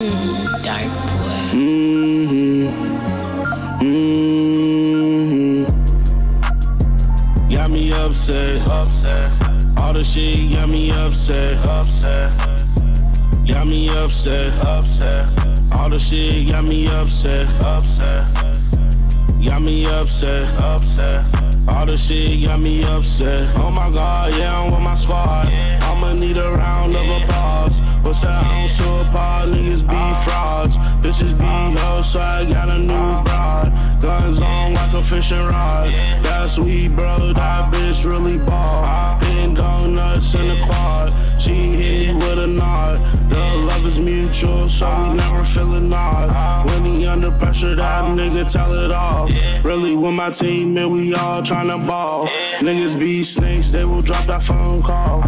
Mm, dark boy. Mm-hmm. Mm-hmm. Got me upset, upset. All the shit got me upset, upset. Got me upset, upset. All the shit got me upset, upset. Got me upset, upset. All the shit got me upset. Oh my god, yeah, I'm with my squad. I'ma need a round of applause. A fishing rod. That's sweet, bro. That bitch really ball. Hitting donuts in the quad. She hit me with a nod. The love is mutual, so we uh-huh. never feel a nod. Uh-huh. When he under pressure, that uh-huh. nigga tell it all. Really, with my team, man, we all tryna ball. Niggas be snakes, they will drop that phone call.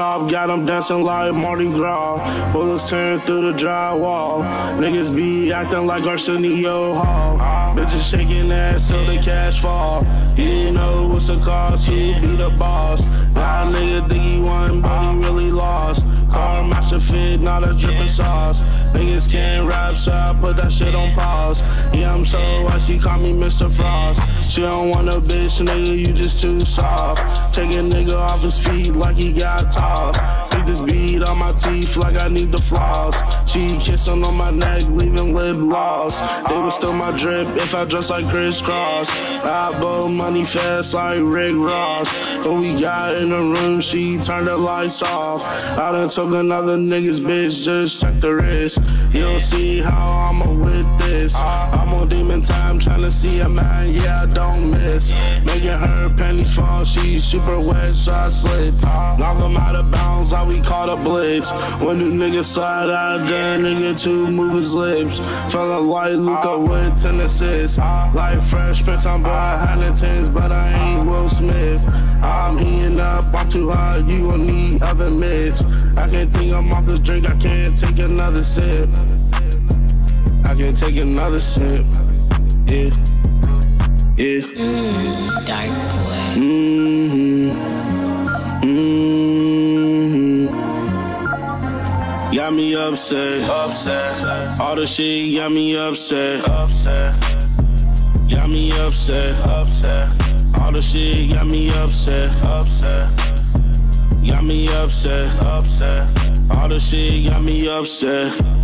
Chop got them dancing like Mardi Gras. Bullets turn through the drywall. Niggas be acting like Arsenio Hall. Bitches shaking ass till the cash fall. You know what's the cost to be the boss. Now nigga think he won, but he really lost. Car master fit, not a dripping sauce. Niggas can't so I put that shit on pause. Yeah, I'm so why she call me Mr. Frost. She don't want a bitch, nigga, you just too soft. Take a nigga off his feet like he got tossed. Take this on my teeth like I need the floss. She kissing on my neck, leaving lip lost. They would steal my drip if I dress like Kris Kross. I blow money fast like Rick Ross. When we got in the room, she turned the lights off. I done took another nigga's bitch, just check the wrist. You'll see how I'ma with this. I'm on demon time, trying to see a man, yeah, I don't miss. Making her panties fall, she's super wet, so I slid. Knock them out of bounds, like we caught a blitz. When the nigga slide out there, nigga to move his lips. Feeling like Luka with 10 assists. Like Fresh Prince, I'm behind the tens, but I ain't Will Smith. I'm heating up, I'm too hot, you gon' need other mitts. I can't think I'm off this drink, I can't take another sip. I can't take another sip. Yeah. Yeah. Mm, dark boy. Mm-hmm. Got me upset, upset. All the shit got me upset, upset. Got me upset, upset. All the shit got me upset, upset. Got me upset, upset. All the shit got me upset.